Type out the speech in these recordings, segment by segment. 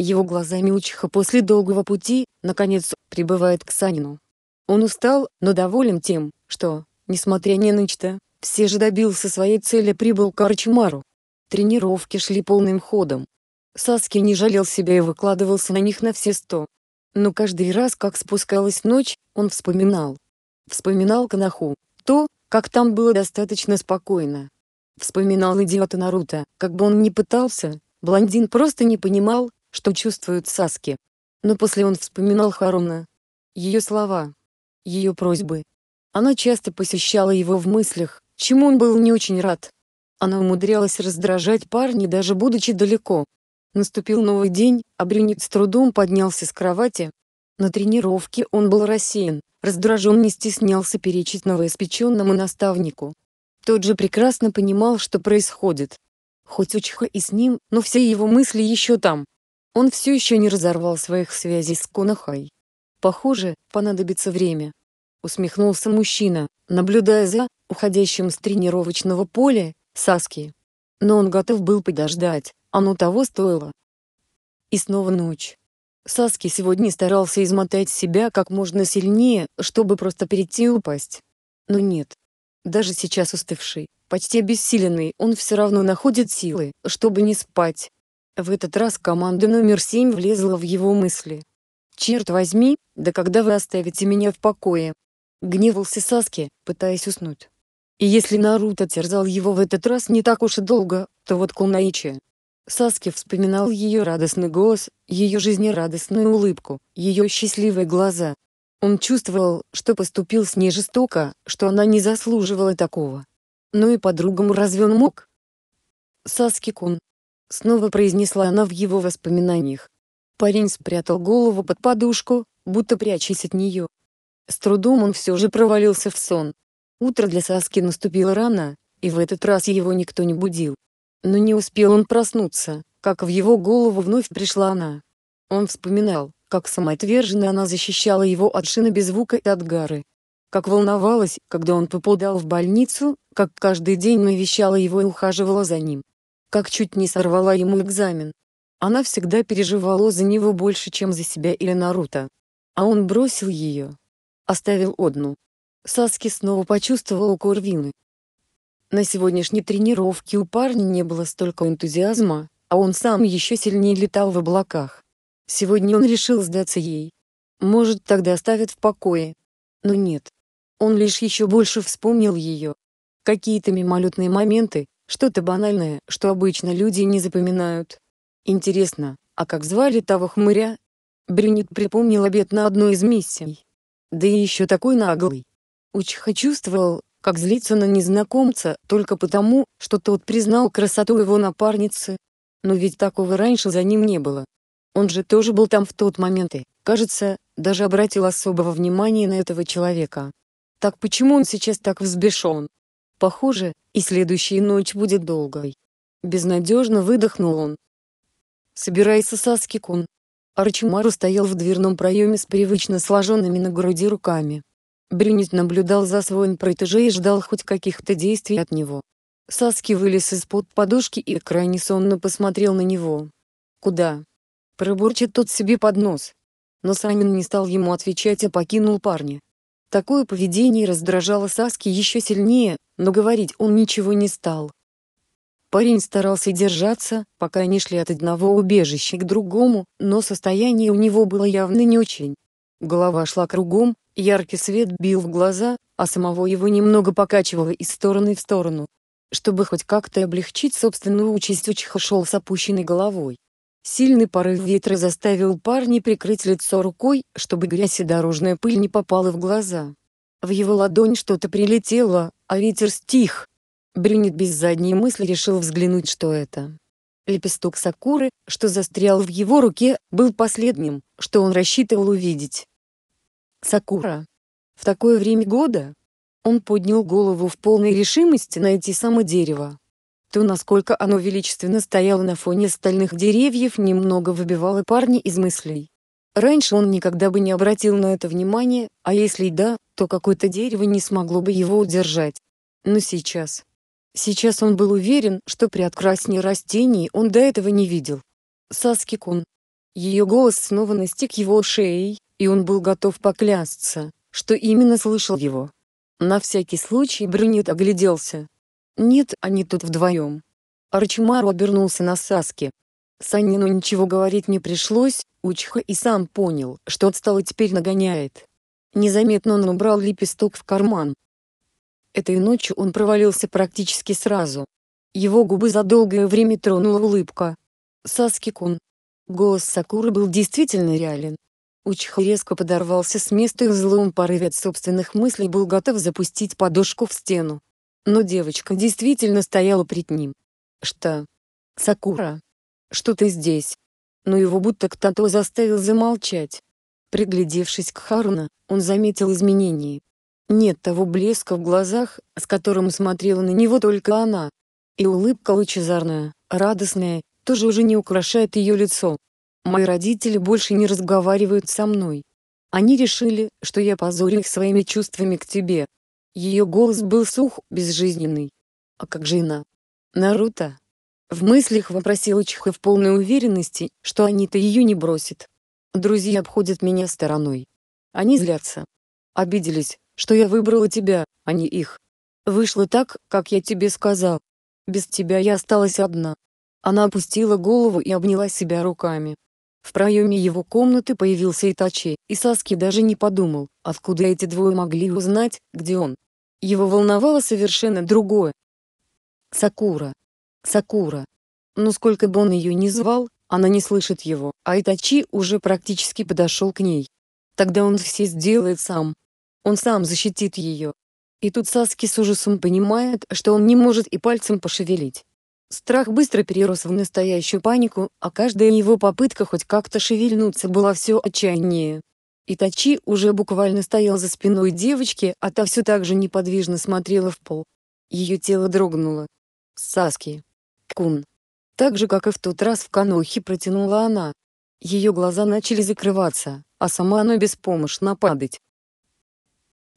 Его глазами Учиха после долгого пути, наконец, прибывает к Санину. Он устал, но доволен тем, что, несмотря ни на что, все же добился своей цели прибыл к Арчмару. Тренировки шли полным ходом. Саски не жалел себя и выкладывался на них на все сто. Но каждый раз, как спускалась ночь, он вспоминал. Вспоминал Канаху, то, как там было достаточно спокойно. Вспоминал идиота Наруто, как бы он ни пытался, блондин просто не понимал, что чувствует Саски. Но после он вспоминал Харуна. Ее слова. Ее просьбы. Она часто посещала его в мыслях, чему он был не очень рад. Она умудрялась раздражать парня даже будучи далеко. Наступил новый день, а Брюник с трудом поднялся с кровати. На тренировке он был рассеян, раздражен не стеснялся перечить новоиспеченному наставнику. Тот же прекрасно понимал, что происходит. Хоть Учиха и с ним, но все его мысли еще там. Он все еще не разорвал своих связей с Конахой. Похоже, понадобится время. Усмехнулся мужчина, наблюдая за уходящим с тренировочного поля Саски. Но он готов был подождать, оно того стоило. И снова ночь. Саски сегодня старался измотать себя как можно сильнее, чтобы просто перейти и упасть. Но нет. Даже сейчас уставший, почти обессиленный, он все равно находит силы, чтобы не спать. В этот раз команда номер 7 влезла в его мысли. «Черт возьми, да когда вы оставите меня в покое?» Гневался Саски, пытаясь уснуть. И если Наруто терзал его в этот раз не так уж и долго, то вот Кунаичи. Саски вспоминал ее радостный голос, ее жизнерадостную улыбку, ее счастливые глаза. Он чувствовал, что поступил с ней жестоко, что она не заслуживала такого. Но и по-другому разве он мог? «Саски-кун», — снова произнесла она в его воспоминаниях. Парень спрятал голову под подушку, будто прячась от нее. С трудом он все же провалился в сон. Утро для Саски наступило рано, и в этот раз его никто не будил. Но не успел он проснуться, как в его голову вновь пришла она. Он вспоминал, как самоотверженно она защищала его от шина без звука и от гары. Как волновалась, когда он попадал в больницу, как каждый день навещала его и ухаживала за ним. Как чуть не сорвала ему экзамен. Она всегда переживала за него больше, чем за себя или Наруто. А он бросил ее. Оставил одну. Саски снова почувствовал укор вины. На сегодняшней тренировке у парня не было столько энтузиазма, а он сам еще сильнее летал в облаках. Сегодня он решил сдаться ей. Может, тогда оставит в покое. Но нет. Он лишь еще больше вспомнил ее. Какие-то мимолетные моменты, что-то банальное, что обычно люди не запоминают. Интересно, а как звали того хмыря? Брюнет припомнил обед на одной из миссий. Да и еще такой наглый. Учиха чувствовал, как злится на незнакомца, только потому, что тот признал красоту его напарницы. Но ведь такого раньше за ним не было. Он же тоже был там в тот момент и, кажется, даже обратил особого внимания на этого человека. Так почему он сейчас так взбешен? Похоже, и следующая ночь будет долгой. Безнадежно выдохнул он, Собирайся, Саски-кун. Арчимару стоял в дверном проеме с привычно сложенными на груди руками. Брюнет наблюдал за своим протеже и ждал хоть каких-то действий от него. Саски вылез из-под подушки и крайне сонно посмотрел на него. «Куда?» Пробурчит тот себе под нос. Но Самин не стал ему отвечать, а покинул парня. Такое поведение раздражало Саски еще сильнее, но говорить он ничего не стал. Парень старался держаться, пока они шли от одного убежища к другому, но состояние у него было явно не очень. Голова шла кругом, яркий свет бил в глаза, а самого его немного покачивало из стороны в сторону. Чтобы хоть как-то облегчить собственную участь, Учиха шел с опущенной головой. Сильный порыв ветра заставил парня прикрыть лицо рукой, чтобы грязь и дорожная пыль не попала в глаза. В его ладонь что-то прилетело, а ветер стих, Брюнет без задней мысли решил взглянуть, что это. Лепесток сакуры, что застрял в его руке, был последним, что он рассчитывал увидеть. Сакура. В такое время года? Он поднял голову в полной решимости найти само дерево. То, насколько оно величественно стояло на фоне остальных деревьев, немного выбивало парня из мыслей. Раньше он никогда бы не обратил на это внимания, а если и да, то какое-то дерево не смогло бы его удержать. Но сейчас, Сейчас он был уверен, что при открасне растений он до этого не видел. Саски-кун. Ее голос снова настиг его шеей, и он был готов поклясться, что именно слышал его. На всякий случай Брюнет огляделся. Нет, они тут вдвоем. Арчимару обернулся на Саске. Санину ничего говорить не пришлось, Учха и сам понял, что отстал и теперь нагоняет. Незаметно он убрал лепесток в карман. Этой ночью он провалился практически сразу. Его губы за долгое время тронула улыбка. Саски-кун. Голос Сакуры был действительно реален. Учха резко подорвался с места и в злом порыве от собственных мыслей был готов запустить подушку в стену. Но девочка действительно стояла пред ним. «Что? Сакура? Что ты здесь?» Но его будто кто-то заставил замолчать. Приглядевшись к Харуна, он заметил изменения. Нет того блеска в глазах, с которым смотрела на него только она. И улыбка лучезарная, радостная, тоже уже не украшает ее лицо. Мои родители больше не разговаривают со мной. Они решили, что я позорю их своими чувствами к тебе. Ее голос был сух, безжизненный. А как же она? Наруто? В мыслях вопросил Учиха в полной уверенности, что они-то ее не бросят. Друзья обходят меня стороной. Они злятся. Обиделись, что я выбрала тебя, а не их. Вышло так, как я тебе сказал. Без тебя я осталась одна. Она опустила голову и обняла себя руками. В проеме его комнаты появился Итачи, и Саски даже не подумал, откуда эти двое могли узнать, где он. Его волновало совершенно другое. Сакура. Сакура. Но сколько бы он ее ни звал, она не слышит его, а Итачи уже практически подошел к ней. Тогда он все сделает сам. Он сам защитит ее. И тут Саски с ужасом понимает, что он не может и пальцем пошевелить. Страх быстро перерос в настоящую панику, а каждая его попытка хоть как-то шевельнуться была все отчаяннее. Итачи уже буквально стоял за спиной девочки, а та все так же неподвижно смотрела в пол. Ее тело дрогнуло. «Саски. Кун». Так же, как и в тот раз в Канохе протянула она. Ее глаза начали закрываться, а сама она беспомощно падать.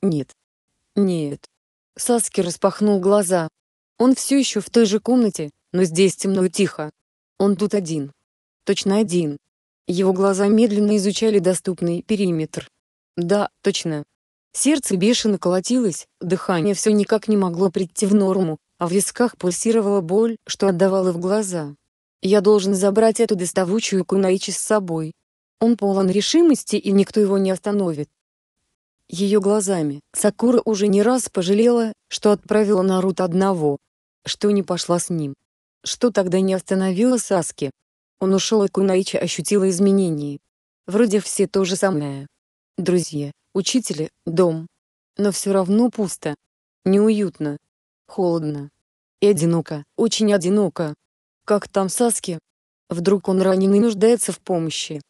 Нет. Нет. Саски распахнул глаза. Он все еще в той же комнате, но здесь темно и тихо. Он тут один. Точно один. Его глаза медленно изучали доступный периметр. Да, точно. Сердце бешено колотилось, дыхание все никак не могло прийти в норму, а в висках пульсировала боль, что отдавала в глаза. Я должен забрать эту доставучую Кунаичи с собой. Он полон решимости и никто его не остановит. Ее глазами Сакура уже не раз пожалела, что отправила Наруто одного, что не пошла с ним. Что тогда не остановило Саски? Он ушел, и Кунаичи ощутила изменения. Вроде все то же самое. Друзья, учители, дом. Но все равно пусто. Неуютно. Холодно. И одиноко, очень одиноко. Как там Саски? Вдруг он ранен и нуждается в помощи.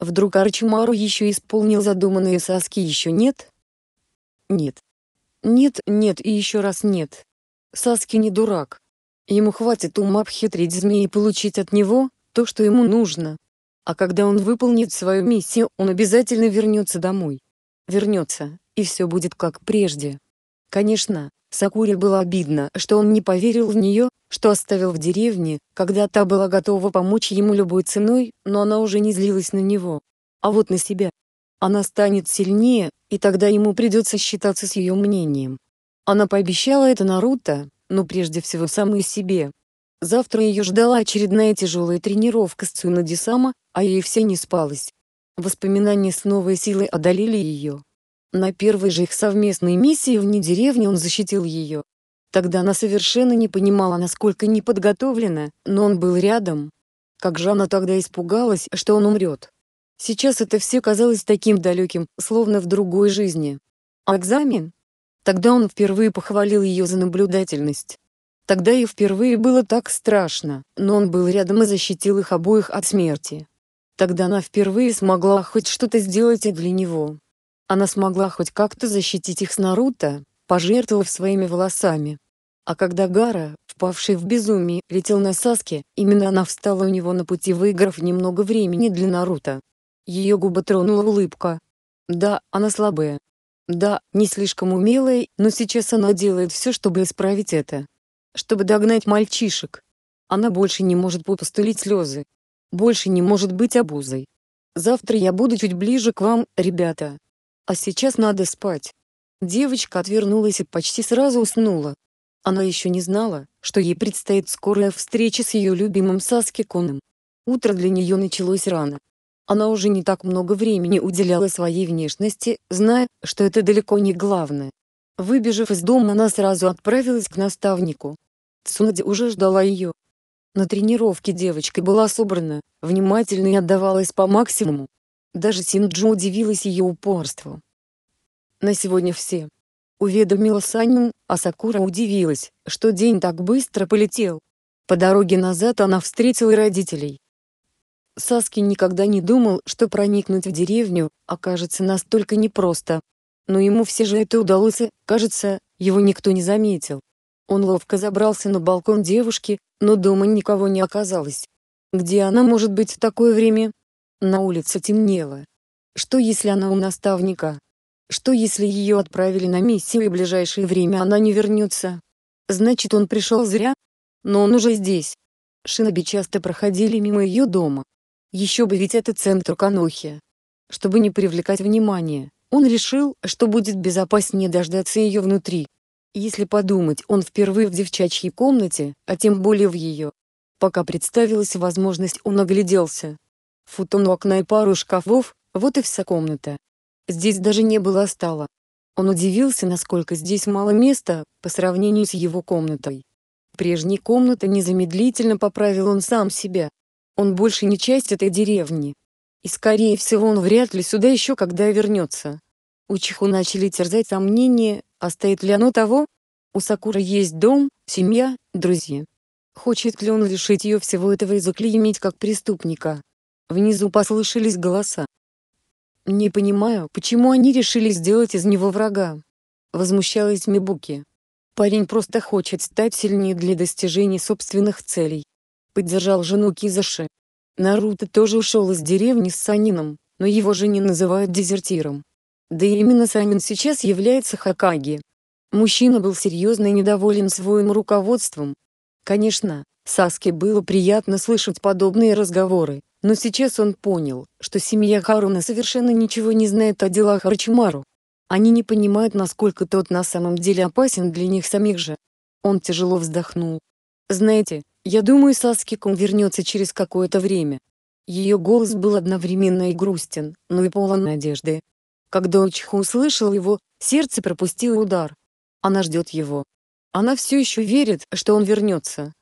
Вдруг Арчимару еще исполнил задуманные Саски еще нет? Нет. Нет, нет и еще раз нет. Саски не дурак. Ему хватит ума обхитрить змеи и получить от него то, что ему нужно. А когда он выполнит свою миссию, он обязательно вернется домой. Вернется, и все будет как прежде. Конечно, Сакуре было обидно, что он не поверил в нее, что оставил в деревне, когда та была готова помочь ему любой ценой, но она уже не злилась на него. А вот на себя. Она станет сильнее, и тогда ему придется считаться с ее мнением. Она пообещала это Наруто, но прежде всего самой себе. Завтра ее ждала очередная тяжелая тренировка с Цунадисама, а ей все не спалось. Воспоминания с новой силой одолели ее. На первой же их совместной миссии вне деревни он защитил ее. Тогда она совершенно не понимала, насколько не подготовлена, но он был рядом. Как же она тогда испугалась, что он умрет. Сейчас это все казалось таким далеким, словно в другой жизни. А экзамен? Тогда он впервые похвалил ее за наблюдательность. Тогда ей впервые было так страшно, но он был рядом и защитил их обоих от смерти. Тогда она впервые смогла хоть что-то сделать и для него. Она смогла хоть как-то защитить их с Наруто, пожертвовав своими волосами. А когда Гара, впавший в безумие, летел на Саске, именно она встала у него на пути, выиграв немного времени для Наруто. Ее губы тронула улыбка. Да, она слабая, да, не слишком умелая, но сейчас она делает все, чтобы исправить это. Чтобы догнать мальчишек. Она больше не может попусту лить слезы. больше не может быть обузой. Завтра я буду чуть ближе к вам, ребята. А сейчас надо спать. Девочка отвернулась и почти сразу уснула. Она еще не знала, что ей предстоит скорая встреча с ее любимым Саски Коном. Утро для нее началось рано. Она уже не так много времени уделяла своей внешности, зная, что это далеко не главное. Выбежав из дома она сразу отправилась к наставнику. Цунади уже ждала ее. На тренировке девочка была собрана, внимательно и отдавалась по максимуму. Даже Синджу удивилась ее упорству. На сегодня все. Уведомила Саню, а Сакура удивилась, что день так быстро полетел. По дороге назад она встретила родителей. Саски никогда не думал, что проникнуть в деревню окажется настолько непросто. Но ему все же это удалось и, кажется, его никто не заметил. Он ловко забрался на балкон девушки, но дома никого не оказалось. Где она может быть в такое время? На улице темнело. Что если она у наставника? Что если ее отправили на миссию и в ближайшее время она не вернется? Значит он пришел зря? Но он уже здесь. Шиноби часто проходили мимо ее дома. Еще бы ведь это центр Канохи. Чтобы не привлекать внимания, он решил, что будет безопаснее дождаться ее внутри. Если подумать, он впервые в девчачьей комнате, а тем более в ее. Пока представилась возможность, он огляделся. Футон у окна и пару шкафов, вот и вся комната. Здесь даже не было стола. Он удивился, насколько здесь мало места, по сравнению с его комнатой. Прежней комната незамедлительно поправил он сам себя. Он больше не часть этой деревни. И скорее всего он вряд ли сюда еще когда вернется. У Чиху начали терзать сомнения, а стоит ли оно того? У Сакуры есть дом, семья, друзья. Хочет ли он лишить ее всего этого и заклеймить как преступника? Внизу послышались голоса. «Не понимаю, почему они решили сделать из него врага?» Возмущалась Мибуки. «Парень просто хочет стать сильнее для достижения собственных целей». Поддержал жену Кизаши. Наруто тоже ушел из деревни с Санином, но его же не называют дезертиром. Да и именно Санин сейчас является Хакаги. Мужчина был серьезно недоволен своим руководством. Конечно, Саске было приятно слышать подобные разговоры, но сейчас он понял, что семья Харуна совершенно ничего не знает о делах Арчимару. Они не понимают, насколько тот на самом деле опасен для них самих же. Он тяжело вздохнул. «Знаете, я думаю, Саски-кун вернется через какое-то время». Ее голос был одновременно и грустен, но и полон надежды. Когда Учху услышал его, сердце пропустило удар. Она ждет его. Она все еще верит, что он вернется.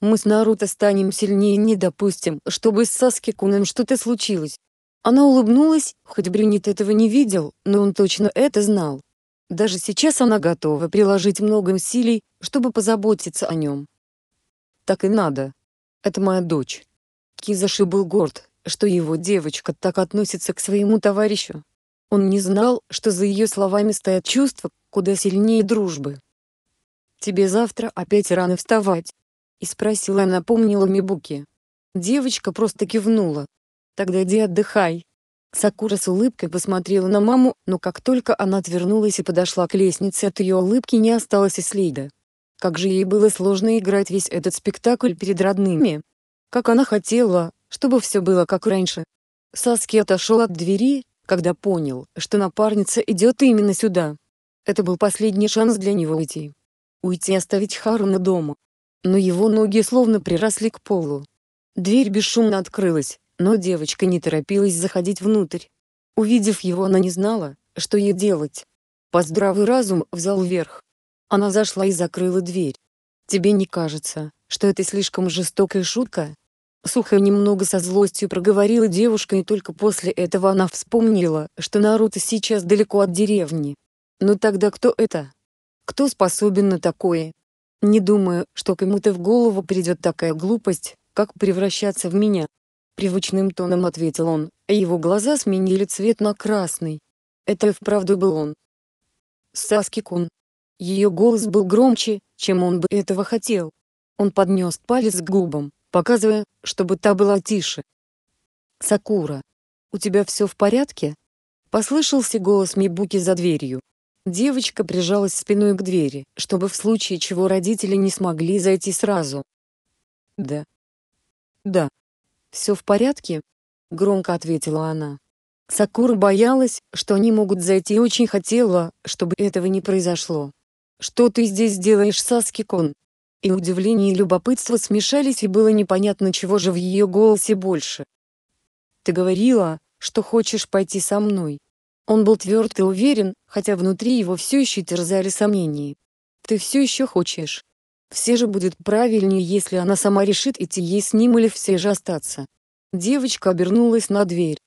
Мы с Наруто станем сильнее и не допустим, чтобы с Саски-куном что-то случилось. Она улыбнулась, хоть Брюнет этого не видел, но он точно это знал. Даже сейчас она готова приложить много усилий, чтобы позаботиться о нем. Так и надо. Это моя дочь. Кизаши был горд, что его девочка так относится к своему товарищу. Он не знал, что за ее словами стоят чувства, куда сильнее дружбы. «Тебе завтра опять рано вставать?» И спросила напомнила Мибуки. Девочка просто кивнула. «Тогда иди отдыхай». Сакура с улыбкой посмотрела на маму, но как только она отвернулась и подошла к лестнице, от ее улыбки не осталось и следа. Как же ей было сложно играть весь этот спектакль перед родными. Как она хотела, чтобы все было как раньше. Саски отошел от двери, когда понял, что напарница идет именно сюда. Это был последний шанс для него уйти. Уйти и оставить Харуна дома. Но его ноги словно приросли к полу. Дверь бесшумно открылась, но девочка не торопилась заходить внутрь. Увидев его, она не знала, что ей делать. По здравый разум взял вверх. Она зашла и закрыла дверь. «Тебе не кажется, что это слишком жестокая шутка?» Сухо немного со злостью проговорила девушка и только после этого она вспомнила, что Наруто сейчас далеко от деревни. Но тогда кто это? Кто способен на такое? Не думаю, что кому-то в голову придет такая глупость, как превращаться в меня. Привычным тоном ответил он, а его глаза сменили цвет на красный. Это и вправду был он. Саски-кун. Ее голос был громче, чем он бы этого хотел. Он поднес палец к губам, показывая, чтобы та была тише. «Сакура, у тебя все в порядке?» Послышался голос Мибуки за дверью. Девочка прижалась спиной к двери, чтобы в случае чего родители не смогли зайти сразу. «Да. Да. «Все в порядке?» — громко ответила она. Сакура боялась, что они могут зайти и очень хотела, чтобы этого не произошло. «Что ты здесь делаешь, Саски-кон?» И удивление и любопытство смешались и было непонятно чего же в ее голосе больше. «Ты говорила, что хочешь пойти со мной». Он был тверд и уверен, хотя внутри его все еще терзали сомнения. «Ты все еще хочешь?» Все же будет правильнее, если она сама решит идти ей с ним или все же остаться. Девочка обернулась на дверь.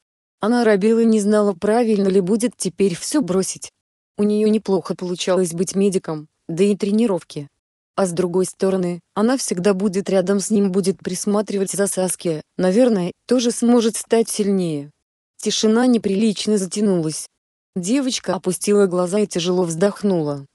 Она робела и не знала, правильно ли будет теперь все бросить. У нее неплохо получалось быть медиком, да и тренировки. А с другой стороны, она всегда будет рядом с ним, будет присматривать за Саски, наверное, тоже сможет стать сильнее. Тишина неприлично затянулась. Девочка опустила глаза и тяжело вздохнула.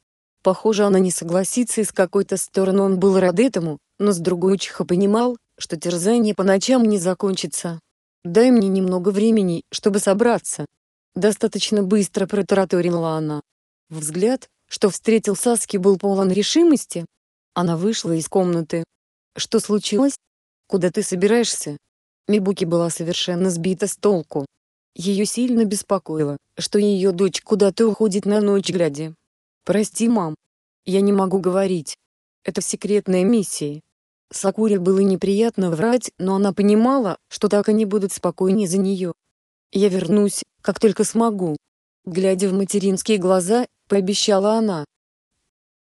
Похоже, она не согласится и с какой-то стороны он был рад этому, но с другой Чиха понимал, что терзание по ночам не закончится. «Дай мне немного времени, чтобы собраться». Достаточно быстро протараторила она. Взгляд, что встретил Саски был полон решимости. Она вышла из комнаты. «Что случилось? Куда ты собираешься?» Мибуки была совершенно сбита с толку. Ее сильно беспокоило, что ее дочь куда-то уходит на ночь глядя. «Прости, мам. Я не могу говорить. Это секретная миссия». Сакуре было неприятно врать, но она понимала, что так они будут спокойнее за нее. «Я вернусь, как только смогу». Глядя в материнские глаза, пообещала она.